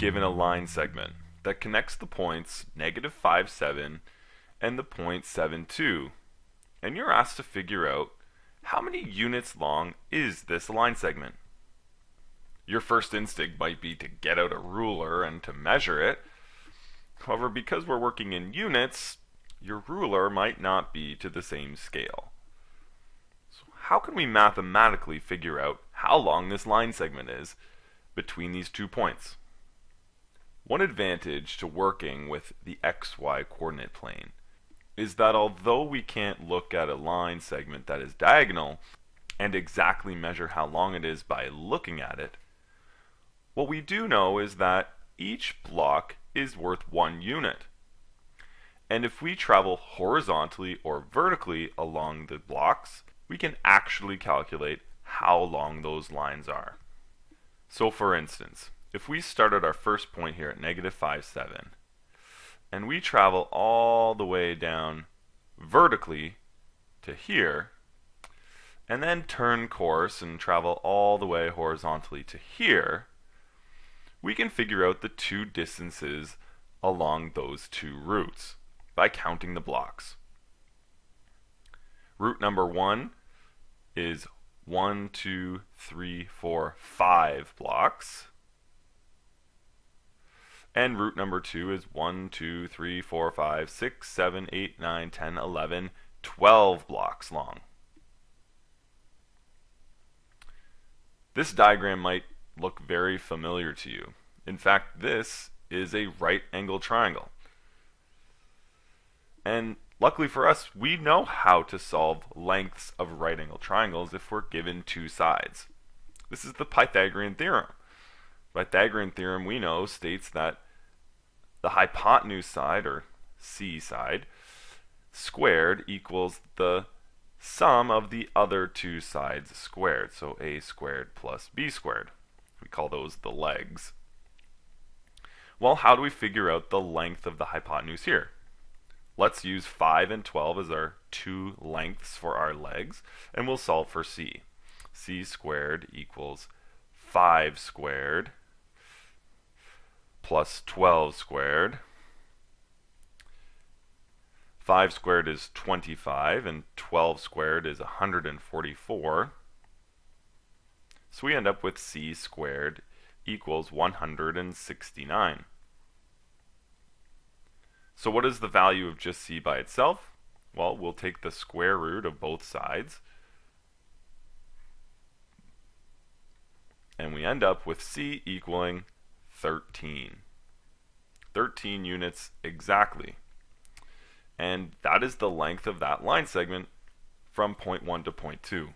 given a line segment that connects the points negative 5, 7 and the point 7, 2, and you're asked to figure out how many units long is this line segment. Your first instinct might be to get out a ruler and to measure it. However, because we're working in units, your ruler might not be to the same scale. So how can we mathematically figure out how long this line segment is between these two points? One advantage to working with the xy coordinate plane is that although we can't look at a line segment that is diagonal and exactly measure how long it is by looking at it, what we do know is that each block is worth one unit. And if we travel horizontally or vertically along the blocks, we can actually calculate how long those lines are. So for instance, if we start at our first point here at negative 5, 7, and we travel all the way down vertically to here, and then turn course and travel all the way horizontally to here, we can figure out the two distances along those two routes by counting the blocks. Route number one is one, two, three, four, five blocks. And route number two is 1, 2, 3, 4, 5, 6, 7, 8, 9, 10, 11, 12 blocks long. This diagram might look very familiar to you. In fact, this is a right angle triangle. And luckily for us, we know how to solve lengths of right angle triangles if we're given two sides. This is the Pythagorean theorem. Pythagorean theorem, we know, states that the hypotenuse side, or C side, squared equals the sum of the other two sides squared. So a squared plus b squared. We call those the legs. Well, how do we figure out the length of the hypotenuse here? Let's use 5 and 12 as our two lengths for our legs, and we'll solve for c. c squared equals 5 squared plus 12 squared. 5 squared is 25, and 12 squared is 144. So we end up with c squared equals 169. So what is the value of just c by itself? Well, we'll take the square root of both sides. And we end up with c equaling 13. 13 units exactly. And that is the length of that line segment from point 1 to point 2.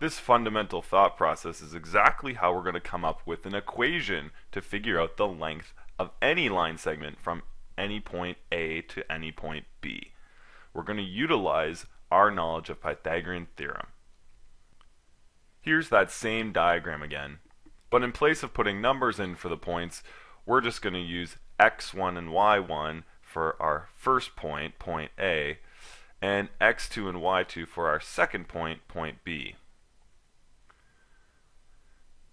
This fundamental thought process is exactly how we're going to come up with an equation to figure out the length of any line segment from any point A to any point B. We're going to utilize our knowledge of Pythagorean theorem. Here's that same diagram again, but in place of putting numbers in for the points, we're just going to use x1 and y1 for our first point, point A, and x2 and y2 for our second point, point B.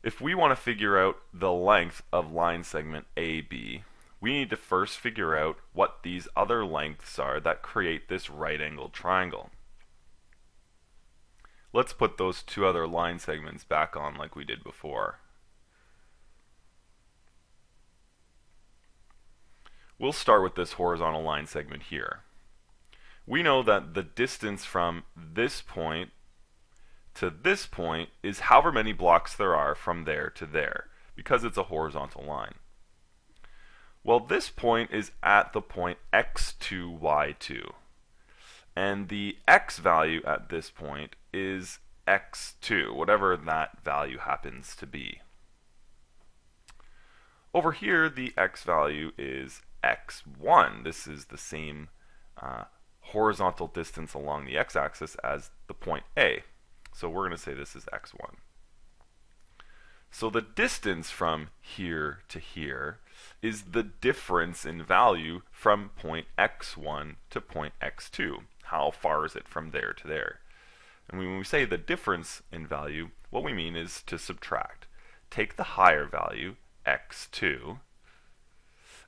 If we want to figure out the length of line segment AB, we need to first figure out what these other lengths are that create this right angled triangle. Let's put those two other line segments back on like we did before. We'll start with this horizontal line segment here. We know that the distance from this point to this point is however many blocks there are from there to there, because it's a horizontal line. Well, this point is at the point x2, y2. And the x value at this point is x2, whatever that value happens to be. Over here, the x value is x1. This is the same uh, horizontal distance along the x-axis as the point A. So we're going to say this is x1. So the distance from here to here is the difference in value from point x1 to point x2. How far is it from there to there? And when we say the difference in value, what we mean is to subtract. Take the higher value x2,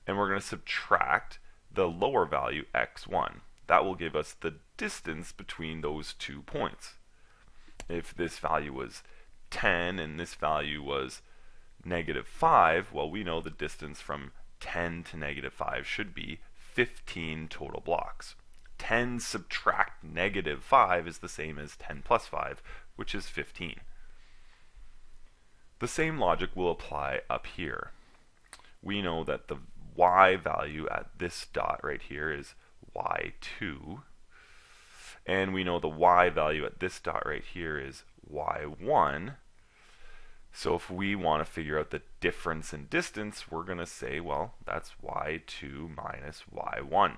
and we're going to subtract the lower value x1. That will give us the distance between those two points. If this value was 10 and this value was negative 5, well, we know the distance from 10 to negative 5 should be 15 total blocks. 10 subtract negative 5 is the same as 10 plus 5, which is 15. The same logic will apply up here. We know that the y value at this dot right here is y2, and we know the y value at this dot right here is y1. So if we want to figure out the difference in distance, we're going to say, well, that's y2 minus y1.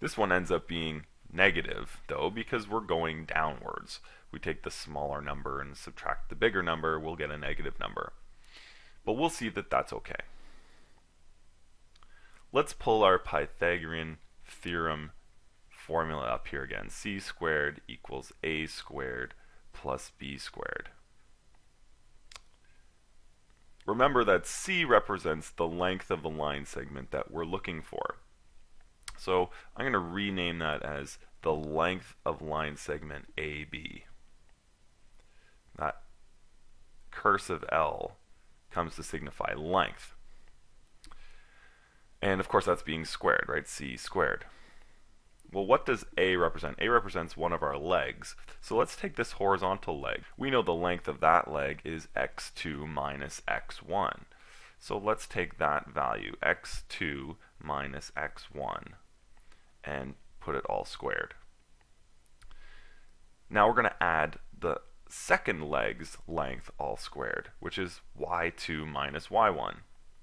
This one ends up being negative, though, because we're going downwards. We take the smaller number and subtract the bigger number, we'll get a negative number. But we'll see that that's okay. Let's pull our Pythagorean theorem formula up here again. c squared equals a squared plus b squared. Remember that c represents the length of the line segment that we're looking for. So I'm going to rename that as the length of line segment AB. That cursive L comes to signify length. And of course that's being squared, right? c squared. Well, what does A represent? A represents one of our legs. So let's take this horizontal leg. We know the length of that leg is x2 minus x1. So let's take that value, x2 minus x1, and put it all squared. Now we're going to add the second leg's length all squared, which is y2 minus y1.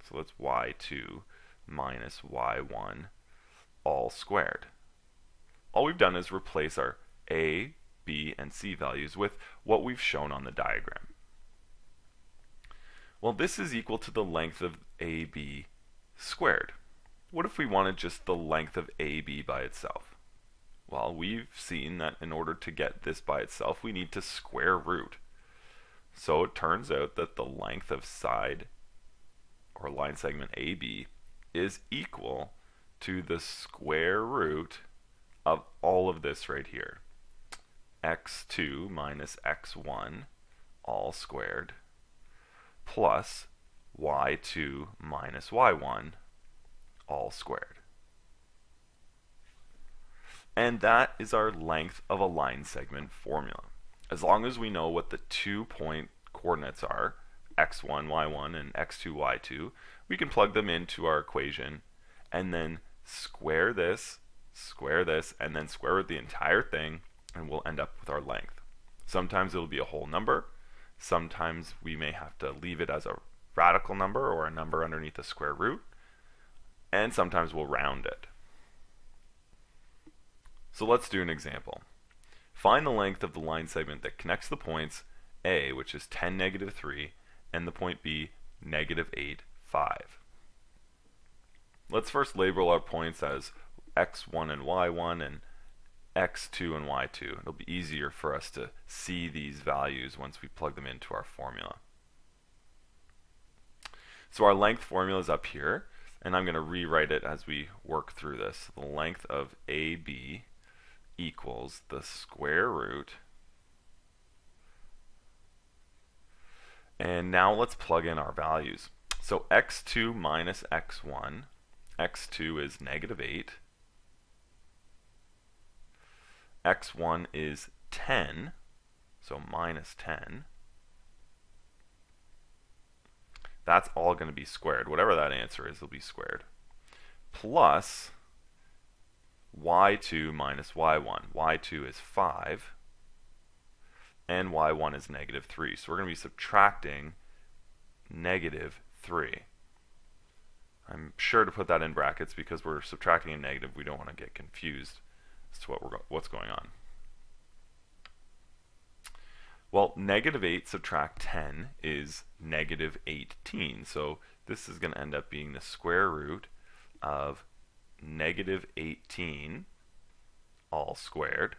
So that's y2 minus y1 all squared all we've done is replace our a, b, and c values with what we've shown on the diagram. Well, this is equal to the length of AB squared. What if we wanted just the length of AB by itself? Well, we've seen that in order to get this by itself, we need to square root. So it turns out that the length of side or line segment AB is equal to the square root of all of this right here. x2 minus x1 all squared plus y2 minus y1 all squared. And that is our length of a line segment formula. As long as we know what the two point coordinates are, x1, y1, and x2, y2, we can plug them into our equation and then square this square this, and then square root the entire thing, and we'll end up with our length. Sometimes it'll be a whole number. Sometimes we may have to leave it as a radical number or a number underneath a square root. And sometimes we'll round it. So let's do an example. Find the length of the line segment that connects the points A, which is 10, negative 3, and the point B, negative 8, 5. Let's first label our points as x1 and y1 and x2 and y2. It'll be easier for us to see these values once we plug them into our formula. So our length formula is up here, and I'm going to rewrite it as we work through this. The length of AB equals the square root. And now let's plug in our values. So x2 minus x1, x2 is negative 8, x1 is 10, so minus 10. That's all going to be squared. Whatever that answer is, it'll be squared. Plus y2 minus y1. y2 is 5, and y1 is negative 3. So we're going to be subtracting negative 3. I'm sure to put that in brackets because we're subtracting a negative. We don't want to get confused as to what we're go what's going on. Well, negative 8 subtract 10 is negative 18. So this is going to end up being the square root of negative 18 all squared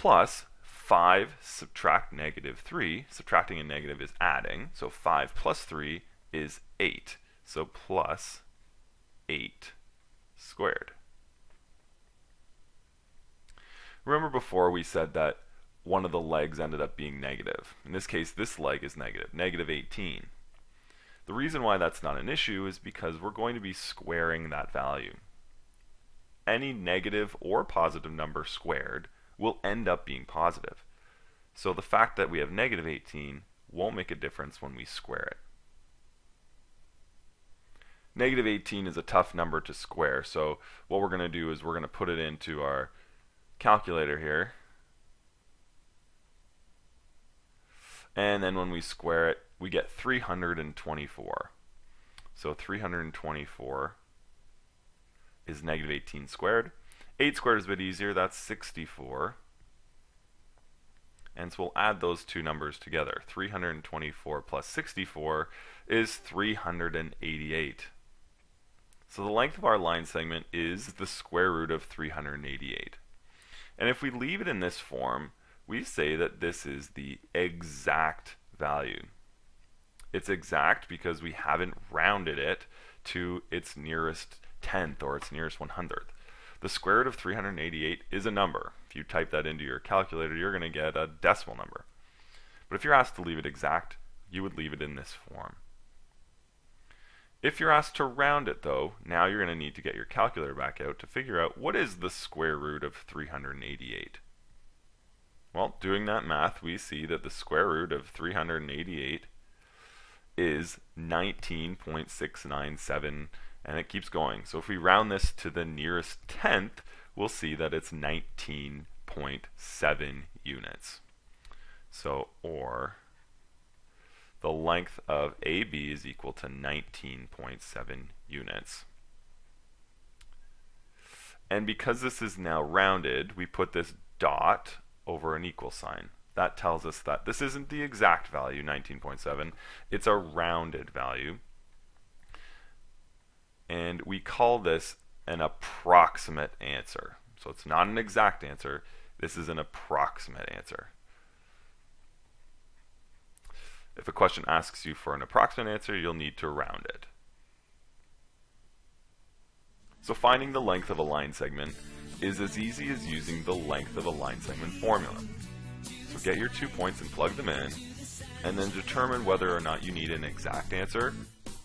plus 5 subtract negative 3. Subtracting a negative is adding. So 5 plus 3 is 8. So plus 8 squared. Remember before we said that one of the legs ended up being negative. In this case, this leg is negative, negative 18. The reason why that's not an issue is because we're going to be squaring that value. Any negative or positive number squared will end up being positive. So the fact that we have negative 18 won't make a difference when we square it. Negative 18 is a tough number to square, so what we're going to do is we're going to put it into our calculator here. And then when we square it, we get 324. So 324 is negative 18 squared. 8 squared is a bit easier, that's 64. And so we'll add those two numbers together. 324 plus 64 is 388. So the length of our line segment is the square root of 388. And if we leave it in this form, we say that this is the exact value. It's exact because we haven't rounded it to its nearest tenth or its nearest 100th. The square root of 388 is a number. If you type that into your calculator, you're going to get a decimal number. But if you're asked to leave it exact, you would leave it in this form. If you're asked to round it though, now you're going to need to get your calculator back out to figure out what is the square root of 388. Well, doing that math, we see that the square root of 388 is 19.697 and it keeps going. So if we round this to the nearest tenth, we'll see that it's 19.7 units. So, or the length of AB is equal to 19.7 units. And because this is now rounded, we put this dot over an equal sign. That tells us that this isn't the exact value, 19.7, it's a rounded value. And we call this an approximate answer. So it's not an exact answer, this is an approximate answer. If a question asks you for an approximate answer, you'll need to round it. So finding the length of a line segment is as easy as using the length of a line segment formula. So get your two points and plug them in, and then determine whether or not you need an exact answer,